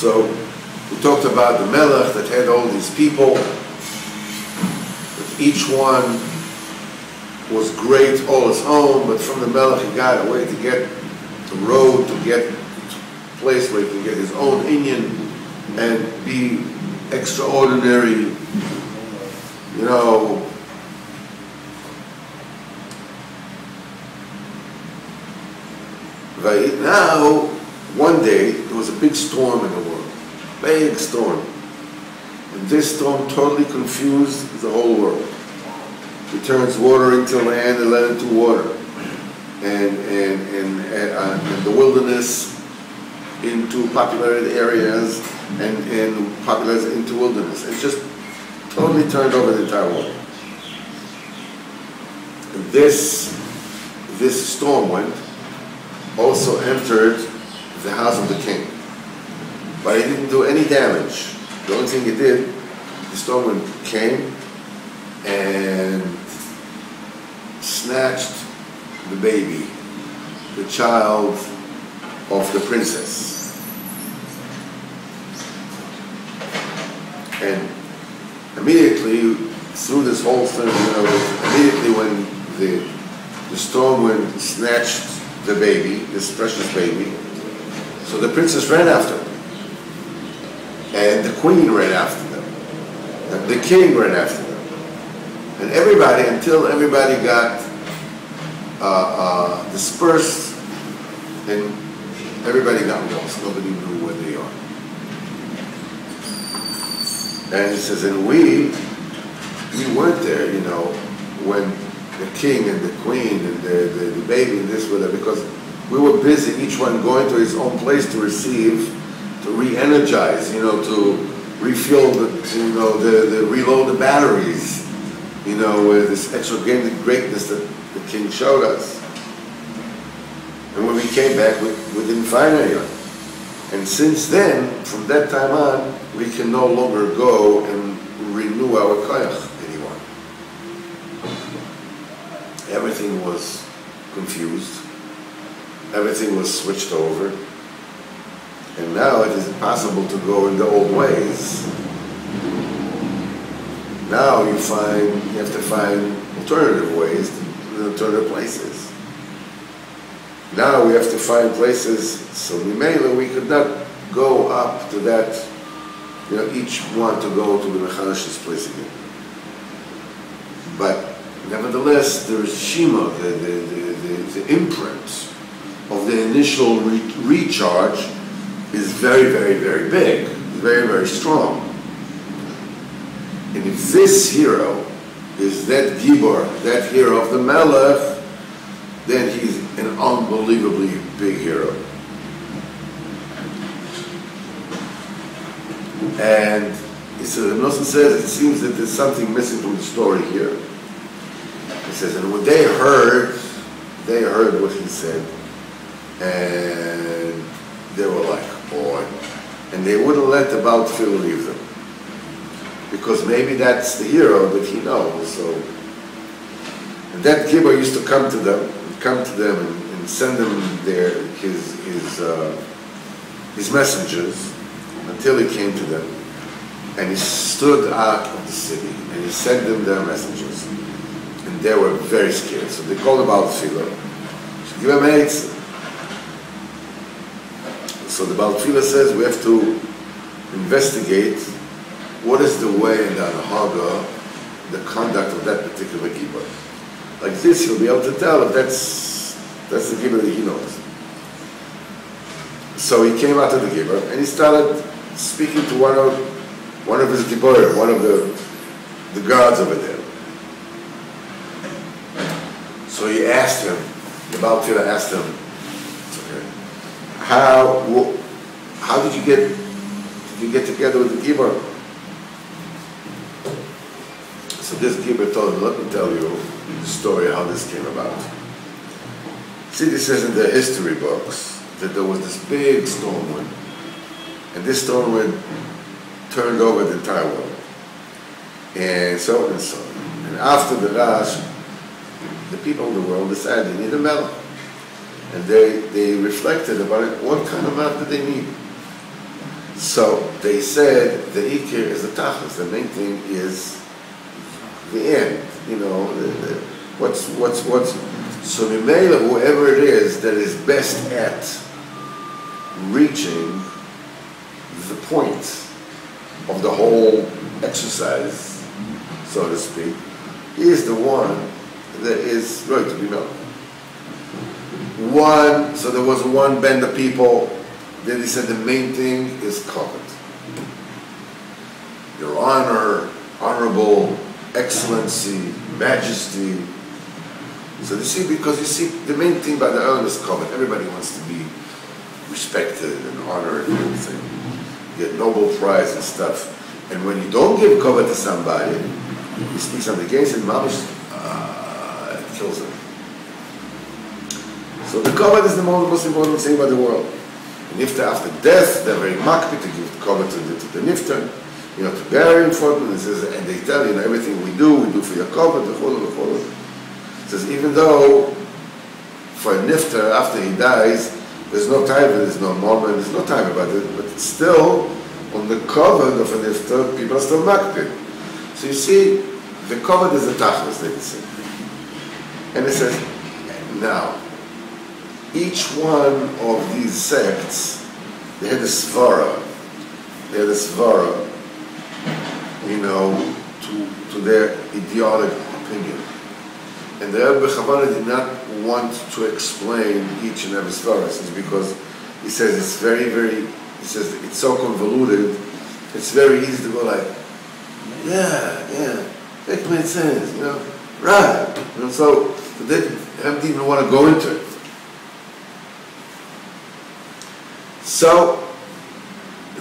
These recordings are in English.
So we talked about the Melech that had all these people. Each one was great all his own, but from the Melech he got a way to get the road, to get a place where he can get his own Indian and be extraordinary, you know, Right now, one day, there was a big storm in the world. Big storm. And this storm totally confused the whole world. It turns water into land and land into water. And, and, and, uh, and the wilderness into populated areas and, and populated into wilderness. It just totally turned over the entire world. And this, this storm went, also entered the house of the king. But he didn't do any damage. The only thing he did, the storm came and snatched the baby, the child of the princess. And immediately, through this whole thing, you know, immediately when the, the storm wind snatched the baby, this precious baby. So the princess ran after them. And the queen ran after them. And the king ran after them. And everybody, until everybody got uh, uh, dispersed, and everybody got lost. Nobody knew where they are. And he says, and we, we weren't there, you know, when the king and the queen and the, the, the baby and this with because we were busy, each one going to his own place to receive, to re-energize, you know, to refuel the, you know, the, the reload the batteries, you know, with this extraordinary greatness that the king showed us. And when we came back, we, we didn't find anyone. And since then, from that time on, we can no longer go and renew our koyach. Anymore. Everything was confused, everything was switched over, and now it is impossible to go in the old ways. Now you find, you have to find alternative ways, to, alternative places. Now we have to find places, so we may, we could not go up to that, you know, each one to go to the Mechanish's place again. But Nevertheless, the Shima, the, the, the, the, imprint of the initial re recharge is very, very, very big, very, very strong. And if this hero is that Gibor, that hero of the Melech, then he's an unbelievably big hero. And so the uh, Nosson says it seems that there's something missing from the story here. He says, and when they heard, they heard what he said, and they were like, boy. And they wouldn't let the Baal Tefila leave them. Because maybe that's the hero that he knows. So and that Gibber used to come to them, come to them and, and send them their his his uh, his messengers until he came to them. And he stood out of the city and he sent them their messengers And they were very scared. So they called about. So give him So the Baal Tefila says we have to investigate what is the way and the anhaga, the conduct of that particular giver. Like this, he'll be able to tell if that's that's the giver that he knows. So he came out to the giver and he started speaking to one of one of his giborim, one of the the guards over there. So he asked him, the Baal Tefila asked him, how, how did you get, did you get together with the Gibor? So this Gibor told him, let me tell you the story how this came about. See, this says in the history books that there was this big storm wind, and this storm wind turned over the entire world, and so on and so on. And after the Rash, the people of the world decided they need a melech. And they, they reflected about it, what kind of melech did they need? So they said the ikir is the tachlis. The main thing is the end. You know, the, the, what's what's what's. So whoever it is that is best at reaching the point of the whole exercise, so to speak, is the one that is going to be known. One, so there was one band of people, then he said the main thing is covered. Your honor, honorable, excellency, majesty. So you see, because you see, the main thing about the Olam is covered. Everybody wants to be respected and honored and everything. Get Nobel Prize and stuff. And when you don't give cover to somebody, you speak something against him, mamish, uh, it kills him. So the cover is the most, important thing about the world. And if after death, they're very makpid to give cover to the, to the nifter, you know, to bury him for them, and, says, and they tell you, know, everything we do, we do for your cover, the whole, the whole. It says, even though for a nifter, after he dies, there's no time, there's no moment, there's no time about it, but still, on the cover of an iftar, people are still makpid. So you see, the cover is the tachlis, they say. And it says, now, each one of these sects, they had a svara, they had a svara, you know, to, to their idiotic opinion. And the Rebbe Chavana did not want to explain each and every svara, because he says it's very, very he says it's so convoluted, it's very easy to go like, yeah, yeah, that makes sense, you know, right. And so, they didn't even want to go into it. So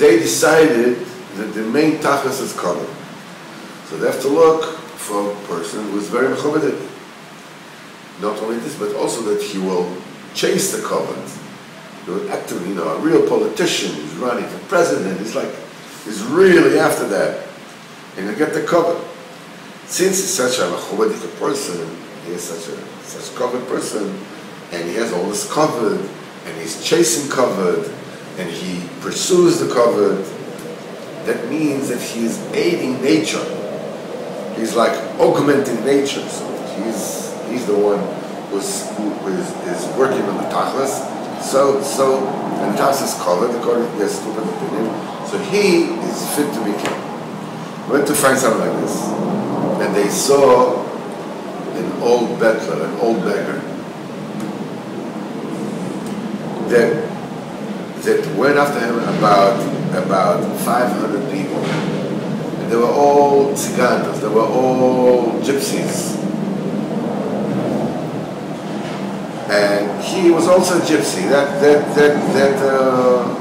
they decided that the main tachlis is covered. So they have to look for a person who is very mechomedik. Not only this, but also that he will chase the covenant active, you know, a real politician who's running for president. He's like, he's really after that. And you get the cover. Since he's such a Chovedik person, he is such a such covered person, and he has all this covered, and he's chasing covered, and he pursues the covered, that means that he is aiding nature. He's like augmenting nature. So he's he's the one who's, who is, is working on the tachlis, so, so, and Tas is covered according to their stupid opinion. So he is fit to be king. Went to find something like this, and they saw an old beggar, an old beggar, that that went after him about about 500 people. And they were all tziganos, they were all gypsies. and he was also a gypsy. That that that that uh,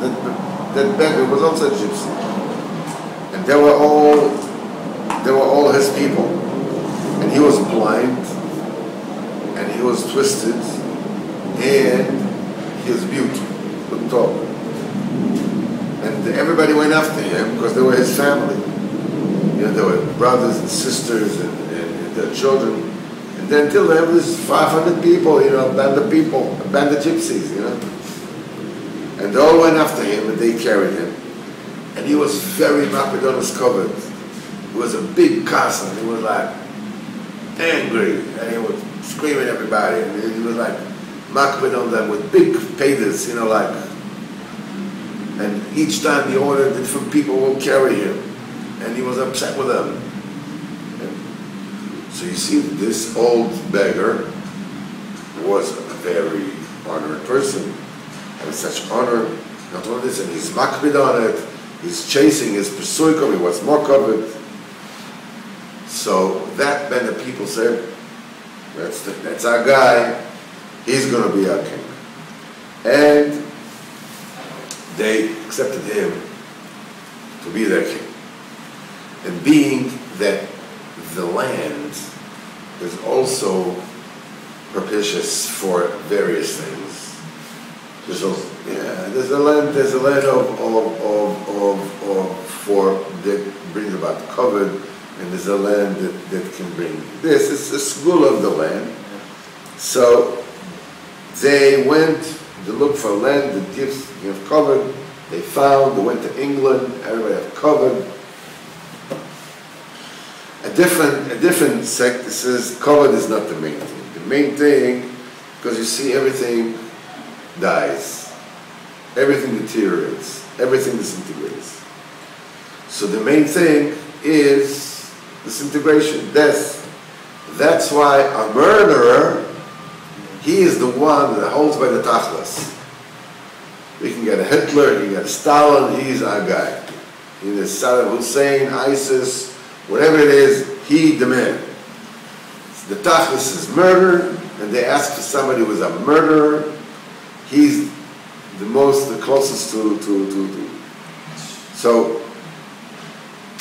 that, that beggar was also a gypsy, and they were all they were all his people, and he was blind, and he was twisted, and he was couldn't talk, and everybody went after him because they were his family. You know, there were brothers and sisters and, and, and their children And then till there was 500 people, you know, a band of people, a band of gypsies, you know. And they all went after him and they carried him. And he was very Macedonis covered. He was a big castle. He was like angry and he was screaming at everybody. And he was like on them with big pages, you know, like. Each time he ordered different people will carry him. And he was upset with them. So you see, this old beggar was a very honored person, and such honor, not only this, and he's makpid on it, he's chasing, he's pursuing him, he wants more covet. So that then the people said, that's, the, that's our guy, he's going to be our king. And they accepted him to be their king. And being that the land is also propitious for various things. There's a, yeah, there's a land, there's a land of, of, of, of, of for that brings about covered, and there's a land that, that can bring this. It's the school of the land. So they went to look for land that gives give covered, they found, they went to England, everybody had covered. A different, a different sect says covered is not the main thing. The main thing, because you see everything dies, everything deteriorates, everything disintegrates. So the main thing is disintegration, death. That's why a murderer, he is the one that holds by the tachlis. We can get a Hitler, you can get a Stalin, he's our guy. You know, Saddam Hussein, ISIS, whatever it is, he the man. The tachlis is murder, and they ask for somebody who is a murderer. He's the most, the closest to, to, to, to. So,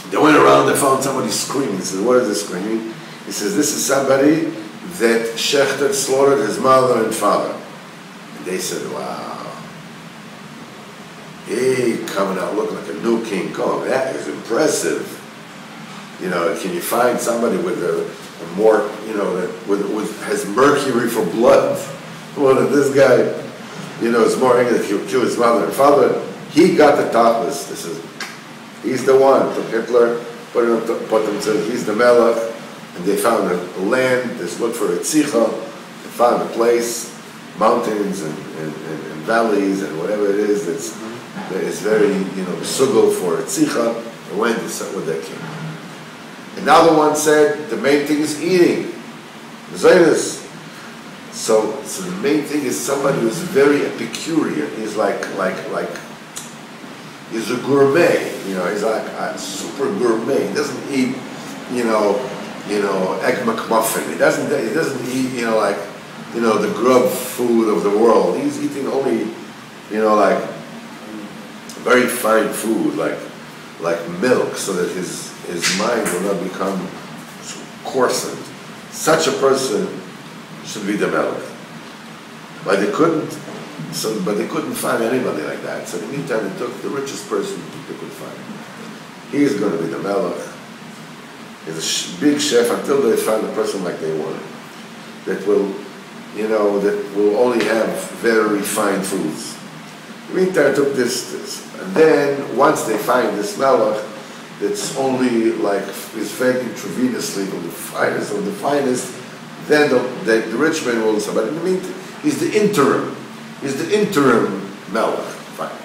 they went around, they found somebody screaming. He what is this screaming? He says, this is somebody that shechted, slaughtered his mother and father. And they said, wow. He coming out looking like a new King Kong. That is impressive. You know, can you find somebody with a, a more, you know, that with, with has mercury for blood? Well, this guy, you know, is more angry to kill his mother and father, he got the topless. This is, he's the one. Took Hitler, put him, put them to, he's the melech, and they found a, a land. They looked for a tzicha. They found a place, mountains and, and, and, and valleys and whatever it is that's that is very, you know, sugal for tzicha. And went with their king. Another one said the main thing is eating. So, so the main thing is somebody who's very Epicurean. He's like, like, like, he's a gourmet. You know, he's like a super gourmet. He doesn't eat, you know, you know, egg McMuffin. He doesn't, he doesn't eat, you know, like, you know, the grub food of the world. He's eating only, you know, like very fine food, like, like milk, so that his his mind will not become coarsened. Such a person should be the melech. But they couldn't, so, but they couldn't find anybody like that. So in the meantime, they took the richest person they could find. He is going to be the melech. He's a big chef until they find a person like they want, that will, you know, that will only have very fine foods. The meantime, took this, this. And then, once they find this melech, that's only like is fed intravenously from the finest of the finest, then the, the, the rich man will say, but in the meantime, he's the interim. He's the interim melech. Fine.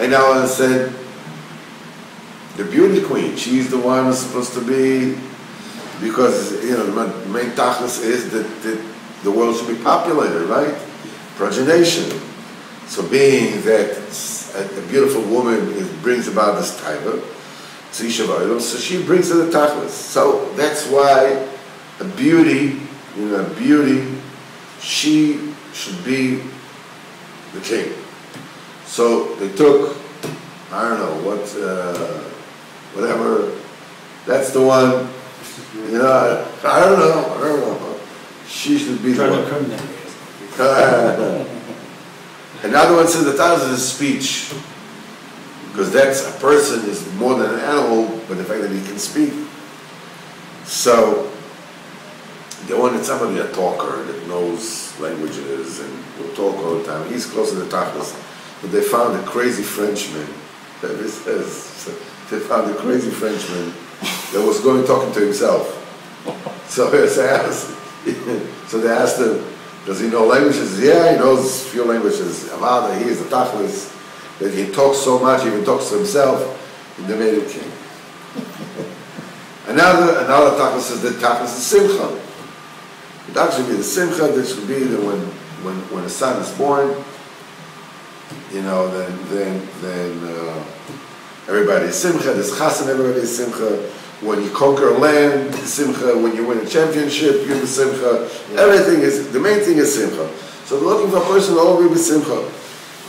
And now I said, the beauty queen, she's the one who's supposed to be, because, you know, the main tachlis is that, that the world should be populated, right? Progenation. So being that a, beautiful woman is, brings about this taiva, so she brings to the tachlis. So that's why a beauty, you know, beauty, she should be the king. So they took, I don't know, what, uh, whatever, that's the one, you know, I don't know, I don't know. She should be the one. Another one says the thousand is speech, because that's a person is more than an animal, but the fact that he can speak. So they wanted somebody a talker that knows languages and will talk all the time. He's close to the tachlis, but they found a crazy Frenchman. That says they found a crazy Frenchman that was going talking to himself. So they asked, so they asked him, does he know languages? Yeah, he knows a few languages. Avada, he is a tachlis, that he talks so much, he even talks to himself, they made him king. another another tachlis is the tachlis is simcha. It actually be the simcha that should be that when when when a son is born, you know, then then then uh, everybody is simcha. There's chasen, everybody is simcha when you conquer land, simcha. When you win a championship, you simcha. Yeah. Everything is the main thing is simcha. So they're looking for a person all with simcha.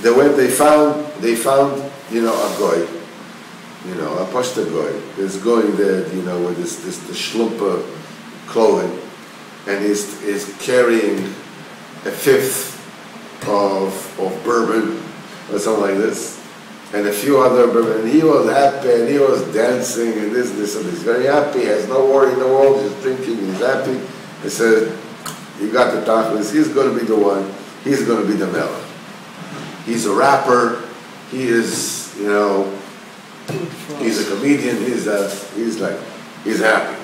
They went. They found. They found. You know, a goy. You know, a pashta goy. There's going there. You know, with this this the shlumpa clothing, and he's is carrying a fifth of of bourbon or something like this and a few other and he was happy and he was dancing and this this and this. Very happy he has no worry in the world he's drinking he's happy. He said you got the tachlis he's going to be the one he's going to be the melon he's a rapper he is, you know, he's a comedian, he's a, he's like, he's happy.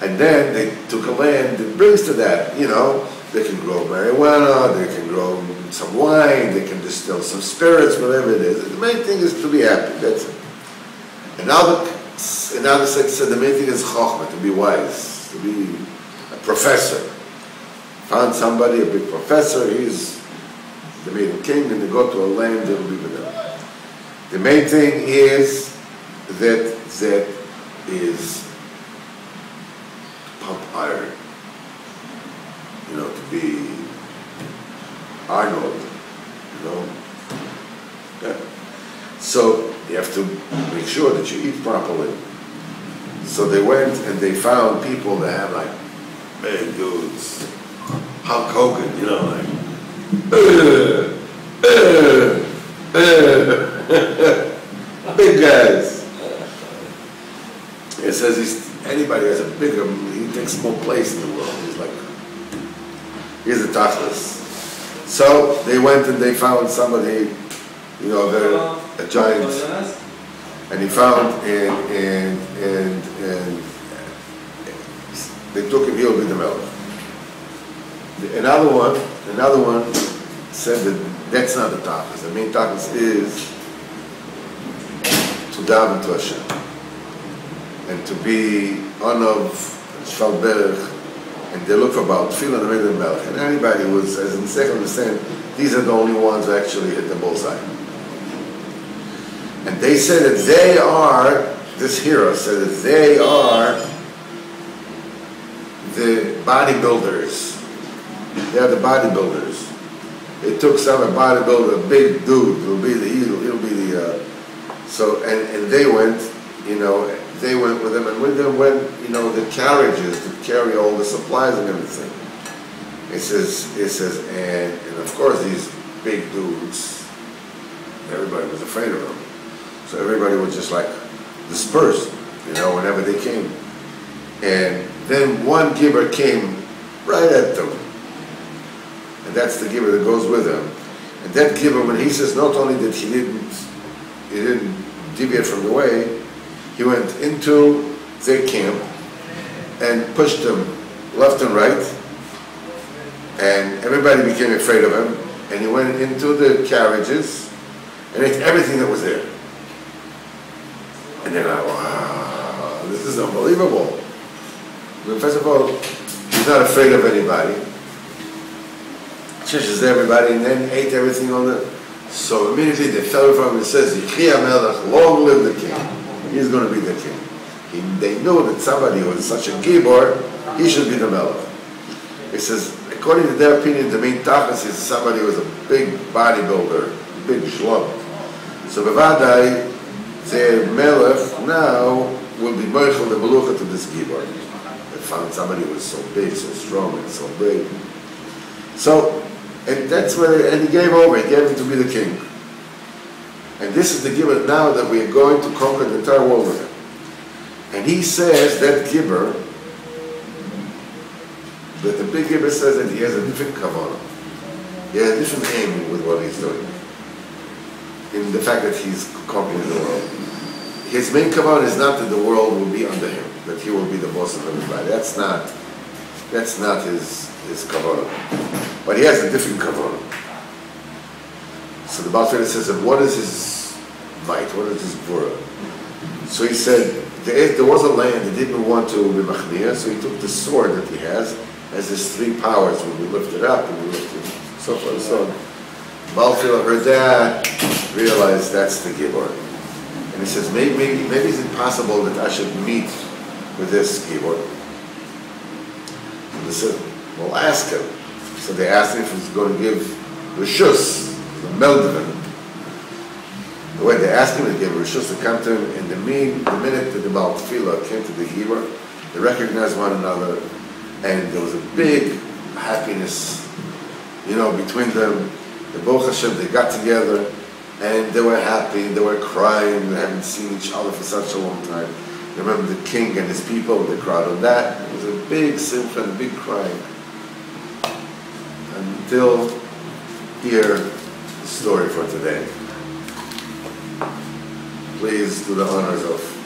And then they took a land that brings to that, you know, they can grow marijuana, they can grow some wine, they can distill some spirits, whatever it is. The main thing is to be happy, that's it. Another, another said the main thing is chokhmah, to be wise, to be a professor. Found somebody, a big professor, he's, the him king, and they go to a land, they'll be with them. The main thing is that, that is pump iron be Arnold, you know. Yeah. So you have to make sure that you eat properly. So they went and they found people that have like big dudes, Hulk Hogan, you know, like, big guys. It says he's, anybody has a bigger, he takes more place in the world. He's like He's a tachlis. So they went and they found somebody, you know, a giant, and he found and and and and they took him. He'll be the melech. Another one, another one said that that's not the tachlis. The main tachlis is to daven to Hashem and to be on of Shalberg and they look for about tefillah and the melech. And anybody who says in second understand, these are the only ones who actually hit the bullseye. And they said that they are, this hero said that they are the bodybuilders. They are the bodybuilders. It took some a bodybuilder, a big dude, who'll be the he'll, he'll be the uh, so and, and they went, you know, they went with them, and with them went, you know, the carriages to carry all the supplies and everything. It says, it says, and, and of course these big dudes, everybody was afraid of them. So everybody was just like dispersed, you know, whenever they came. And then one giver came right at them. And that's the giver that goes with them. And that giver, when he says not only that he didn't, he didn't deviate from the way, he went into their camp and pushed them left and right, and everybody became afraid of him. And he went into the carriages and ate everything that was there. And they're like, wow, this is unbelievable. But first of all, he's not afraid of anybody. Chishes everybody and then ate everything on the... So immediately they fell from him and says, long live the king he's going to be the king. He, they know that somebody who is such a gibor, he should be the melech. He says, according to their opinion, the main tachlis is somebody who is a big bodybuilder, big shlom. So bevadai, the melech now will be moichel the melucha to this gibor. They found somebody who was so big, so strong, and so big. So, and that's where, and he gave over, he gave him to be the king. And this is the giver now that we are going to conquer the entire world with him. And he says, that giver, that the big giver says that he has a different kavanah. He has a different aim with what he's doing. In the fact that he's conquering the world. His main kavanah is not that the world will be under him, that he will be the boss of everybody. That's not, that's not his, his kavanah. But he has a different kavanah. So the Baal says, what is his might? What is his gvura? So he said, there, was a land that didn't want to be machnia, so he took the sword that he has, as his three powers, when we lift it up and we lift it, so forth and so on. Baal Tefila heard that, realized that's the Gibor. And he says, maybe, maybe, maybe is it possible that I should meet with this Gibor? And they said, well, ask him. So they asked him if he's going to give the the Melvin. The way they asked him to give Rishus to come to him, in the, mean, the minute that the Baal came to the Hebrew, they recognized one another, and there was a big happiness, you know, between them. The Baruch Hashem, they got together, and they were happy, they were crying, they hadn't seen each other for such a long time. Remember the king and his people, they cried on that. It was a big and a big crying. Until here story for today. Please do the honors of